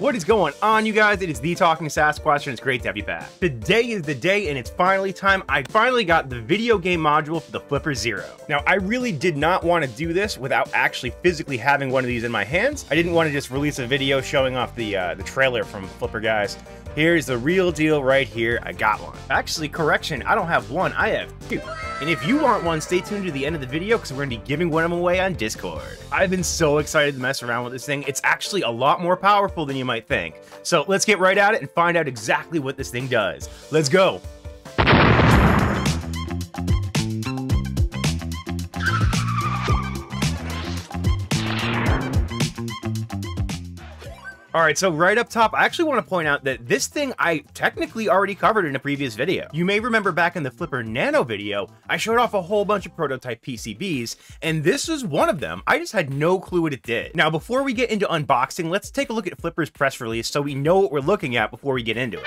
What is going on, you guys? It is the Talking Sasquach, and it's great to have you back. Today is the day, and it's finally time. I finally got the video game module for the Flipper Zero. Now, I really did not want to do this without actually physically having one of these in my hands. I didn't want to just release a video showing off the uh, the trailer from Flipper Guys. Here's the real deal right here. I got one. Actually, correction, I don't have one, I have two. And if you want one, stay tuned to the end of the video because we're going to be giving one of them away on Discord. I've been so excited to mess around with this thing. It's actually a lot more powerful than you might think. So let's get right at it and find out exactly what this thing does. Let's go. All right, so right up top, I actually want to point out that this thing I technically already covered in a previous video. You may remember back in the Flipper Nano video, I showed off a whole bunch of prototype PCBs, and this is one of them. I just had no clue what it did. Now, before we get into unboxing, let's take a look at Flipper's press release so we know what we're looking at before we get into it.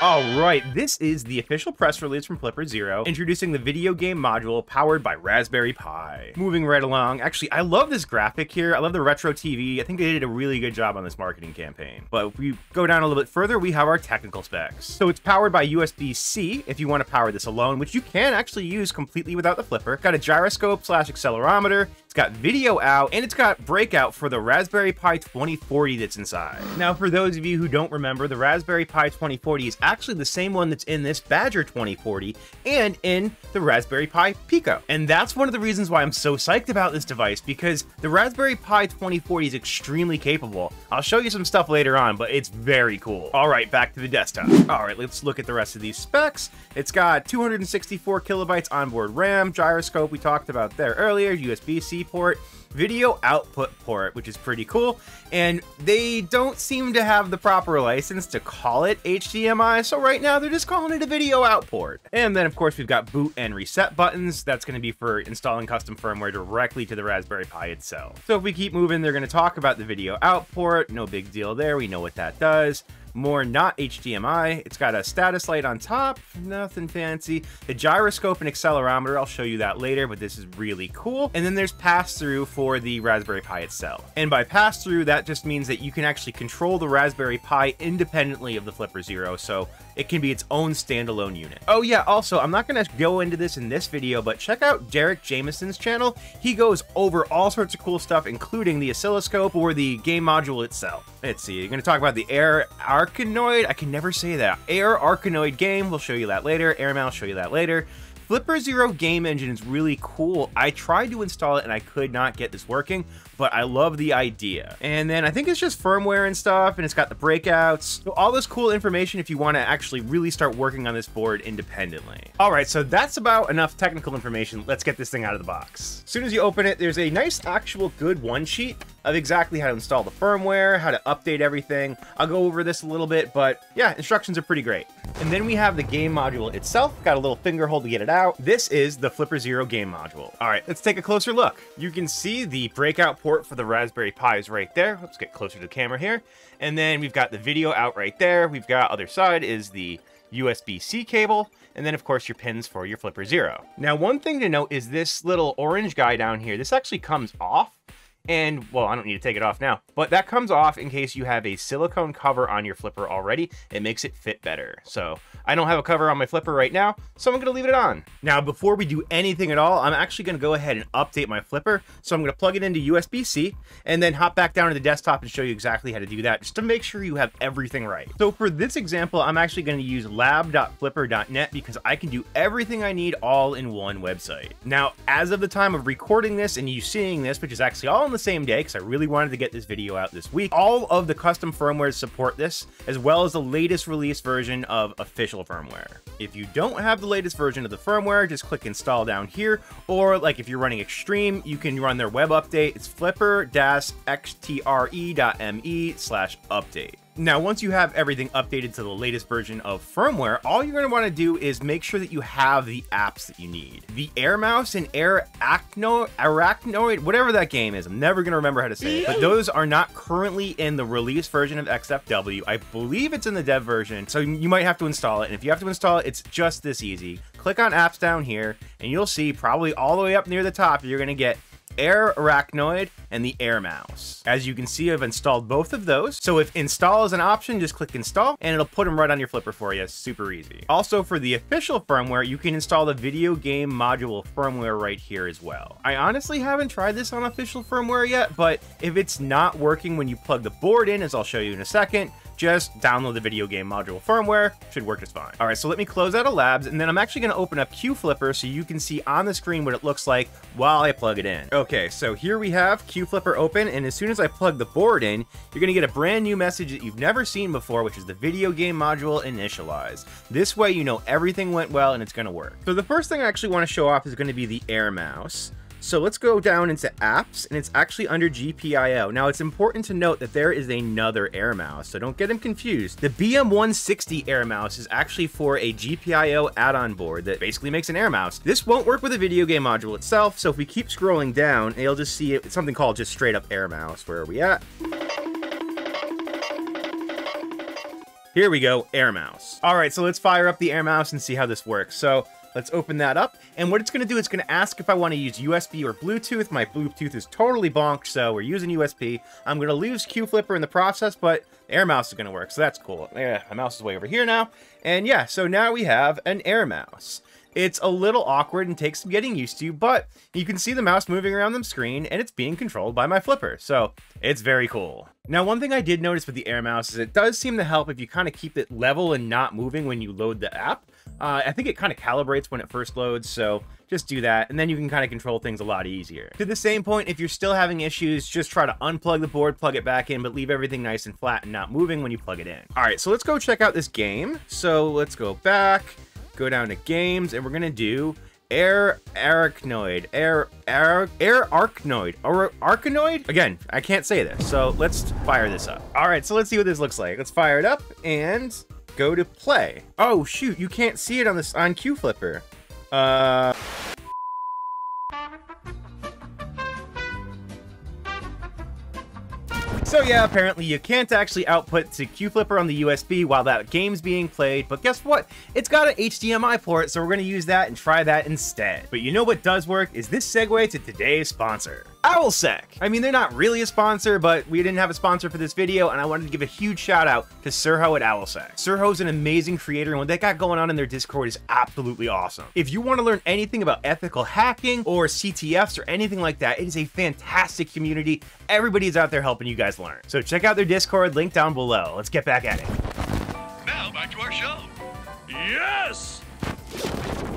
All right, this is the official press release from Flipper Zero, introducing the video game module powered by Raspberry Pi. Moving right along, actually, I love this graphic here. I love the retro TV. I think they did a really good job on this marketing campaign. But if we go down a little bit further, we have our technical specs. So it's powered by USB-C if you want to power this alone, which you can actually use completely without the flipper. Got a gyroscope slash accelerometer. It's got video out, and it's got breakout for the Raspberry Pi 2040 that's inside. Now, for those of you who don't remember, the Raspberry Pi 2040 is actually the same one that's in this Badger 2040 and in the Raspberry Pi Pico. And that's one of the reasons why I'm so psyched about this device, because the Raspberry Pi 2040 is extremely capable. I'll show you some stuff later on, but it's very cool. All right, back to the desktop. All right, let's look at the rest of these specs. It's got 264 kilobytes onboard RAM, gyroscope we talked about there earlier, USB-C port, video output port, which is pretty cool. And they don't seem to have the proper license to call it HDMI, so right now they're just calling it a video out port. And then of course we've got boot and reset buttons. That's going to be for installing custom firmware directly to the Raspberry Pi itself. So if we keep moving, they're going to talk about the video out port. No big deal there. We know what that does more not HDMI. It's got a status light on top, nothing fancy. The gyroscope and accelerometer, I'll show you that later, but this is really cool. And then there's pass-through for the Raspberry Pi itself. And by pass-through, that just means that you can actually control the Raspberry Pi independently of the Flipper Zero, so it can be its own standalone unit. Oh yeah, also, I'm not gonna go into this in this video, but check out Derek Jamison's channel. He goes over all sorts of cool stuff, including the oscilloscope or the game module itself. Let's see, you're gonna talk about the Air Arkanoid, I can never say that. Air Arkanoid game, we'll show you that later. Airmail, show you that later. Flipper Zero game engine is really cool. I tried to install it and I could not get this working, but I love the idea. And then I think it's just firmware and stuff, and it's got the breakouts. So all this cool information if you want to actually really start working on this board independently. All right, so that's about enough technical information. Let's get this thing out of the box. As soon as you open it, there's a nice actual good one sheet of exactly how to install the firmware, how to update everything. I'll go over this a little bit, but yeah, instructions are pretty great. And then we have the game module itself. Got a little finger hold to get it out. This is the Flipper Zero game module. All right, let's take a closer look. You can see the breakout port for the Raspberry Pi is right there. Let's get closer to the camera here. And then we've got the video out right there. We've got other side is the USB-C cable, and then of course your pins for your Flipper Zero. Now one thing to note is this little orange guy down here, this actually comes off and, well, I don't need to take it off now, but that comes off in case you have a silicone cover on your flipper already. It makes it fit better. So I don't have a cover on my flipper right now, so I'm gonna leave it on. Now, before we do anything at all, I'm actually gonna go ahead and update my flipper. So I'm gonna plug it into USB-C and then hop back down to the desktop and show you exactly how to do that, just to make sure you have everything right. So for this example, I'm actually gonna use lab.flipper.net because I can do everything I need all in one website. Now, as of the time of recording this and you seeing this, which is actually all in the same day because I really wanted to get this video out this week. All of the custom firmware support this, as well as the latest release version of official firmware. If you don't have the latest version of the firmware, just click install down here, or like if you're running Extreme, you can run their web update. It's flipper-xtre.me slash update. Now, once you have everything updated to the latest version of firmware, all you're going to want to do is make sure that you have the apps that you need. The Air Mouse and Air Acno Arachnoid, whatever that game is, I'm never going to remember how to say it, but those are not currently in the release version of XFW. I believe it's in the dev version, so you might have to install it. And if you have to install it, it's just this easy. Click on apps down here, and you'll see probably all the way up near the top, you're going to get Air Arachnoid and the Air Mouse. As you can see, I've installed both of those. So if install is an option, just click install and it'll put them right on your flipper for you. Super easy. Also for the official firmware, you can install the video game module firmware right here as well. I honestly haven't tried this on official firmware yet, but if it's not working when you plug the board in, as I'll show you in a second, just download the video game module firmware, should work just fine. All right, so let me close out of labs, and then I'm actually gonna open up QFlipper so you can see on the screen what it looks like while I plug it in. Okay, so here we have QFlipper open, and as soon as I plug the board in, you're gonna get a brand new message that you've never seen before, which is the video game module initialized. This way you know everything went well and it's gonna work. So the first thing I actually wanna show off is gonna be the Air Mouse. So let's go down into apps and it's actually under GPIO. Now it's important to note that there is another Air Mouse, so don't get them confused. The BMI160 Air Mouse is actually for a GPIO add-on board that basically makes an Air Mouse. This won't work with the video game module itself, so if we keep scrolling down, you'll just see it, something called just straight up Air Mouse. Where are we at? Here we go, Air Mouse. All right, so let's fire up the Air Mouse and see how this works. So Let's open that up. And what it's going to do, it's going to ask if I want to use USB or Bluetooth. My Bluetooth is totally bonked, so we're using USB. I'm going to lose QFlipper in the process, but Air Mouse is going to work, so that's cool. Yeah, my mouse is way over here now. And yeah, so now we have an Air Mouse. It's a little awkward and takes some getting used to, but you can see the mouse moving around the screen and it's being controlled by my flipper, so it's very cool. Now, one thing I did notice with the Air Mouse is it does seem to help if you kind of keep it level and not moving when you load the app. Uh, I think it kind of calibrates when it first loads, so just do that, and then you can kind of control things a lot easier. To the same point, if you're still having issues, just try to unplug the board, plug it back in, but leave everything nice and flat and not moving when you plug it in. All right, so let's go check out this game. So let's go back, go down to games, and we're gonna do Air Arachnoid. Air Air Air Arachnoid. Or Arachnoid? Again, I can't say this. So let's fire this up. All right, so let's see what this looks like. Let's fire it up and go to play. Oh shoot, you can't see it on this on QFlipper. Uh So yeah, apparently you can't actually output to QFlipper on the USB while that game's being played, but guess what? It's got an HDMI port, so we're gonna use that and try that instead. But you know what does work is this segue to today's sponsor. OwlSec. I mean, they're not really a sponsor, but we didn't have a sponsor for this video, and I wanted to give a huge shout out to Serho at OwlSec. Serho's an amazing creator, and what they got going on in their Discord is absolutely awesome. If you want to learn anything about ethical hacking or CTFs or anything like that, it is a fantastic community. Everybody's out there helping you guys learn. So check out their Discord, link down below. Let's get back at it. Now back to our show. Yes!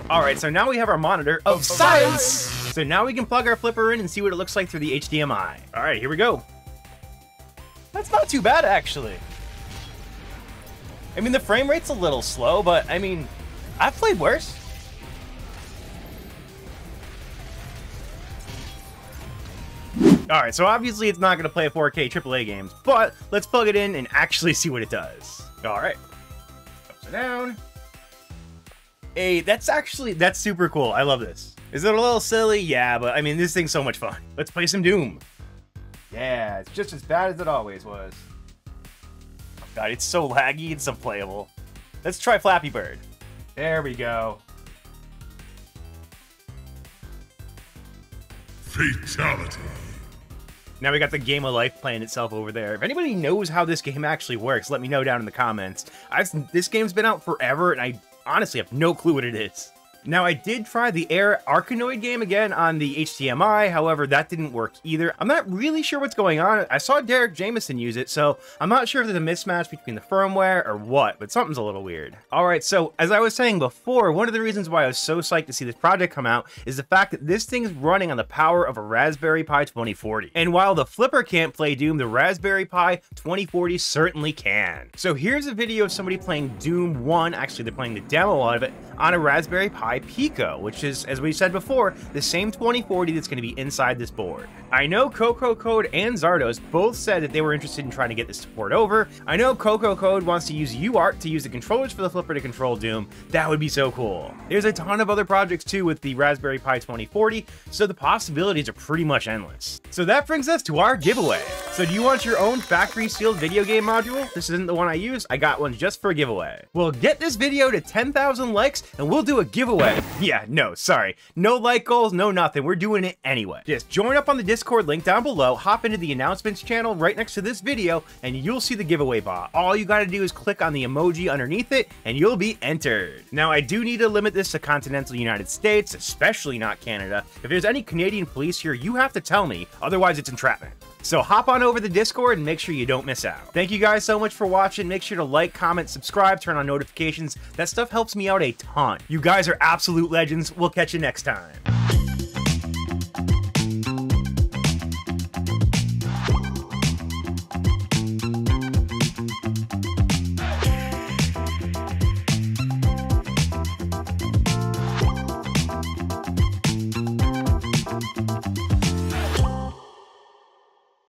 All right, so now we have our monitor of science. So now we can plug our flipper in and see what it looks like through the HDMI. All right, here we go. That's not too bad, actually. I mean, the frame rate's a little slow, but I mean, I've played worse. All right, so obviously it's not going to play 4K AAA games, but let's plug it in and actually see what it does. All right, upside down. Hey, that's actually, that's super cool. I love this. Is it a little silly? Yeah, but I mean, this thing's so much fun. Let's play some Doom. Yeah, it's just as bad as it always was. Oh God, it's so laggy, it's unplayable. Let's try Flappy Bird. There we go. Fatality. Now we got the game of life playing itself over there. If anybody knows how this game actually works, let me know down in the comments. I've, this game's been out forever, and I honestly have no clue what it is. Now, I did try the Air Arachnoid game again on the HDMI, however, that didn't work either. I'm not really sure what's going on. I saw Derek Jamison use it, so I'm not sure if there's a mismatch between the firmware or what, but something's a little weird. Alright, so as I was saying before, one of the reasons why I was so psyched to see this project come out is the fact that this thing's running on the power of a Raspberry Pi 2040. And while the Flipper can't play Doom, the Raspberry Pi 2040 certainly can. So here's a video of somebody playing Doom 1, actually they're playing the demo of it, on a Raspberry Pi Pico, which is, as we said before, the same 2040 that's going to be inside this board. I know Coco Code and Zardos both said that they were interested in trying to get this support over. I know Coco Code wants to use UART to use the controllers for the flipper to control Doom. That would be so cool. There's a ton of other projects too with the Raspberry Pi 2040, so the possibilities are pretty much endless. So that brings us to our giveaway. So do you want your own factory sealed video game module? This isn't the one I use. I got one just for a giveaway. Well, get this video to 10,000 likes and we'll do a giveaway. Yeah, no, sorry. No like goals, no nothing. We're doing it anyway. Just join up on the Discord link down below, hop into the announcements channel right next to this video, and you'll see the giveaway bot. All you gotta do is click on the emoji underneath it, and you'll be entered. Now, I do need to limit this to continental United States, especially not Canada. If there's any Canadian police here, you have to tell me, otherwise it's entrapment. So hop on over the Discord and make sure you don't miss out. Thank you guys so much for watching. Make sure to like, comment, subscribe, turn on notifications. That stuff helps me out a ton. You guys are absolute legends. We'll catch you next time.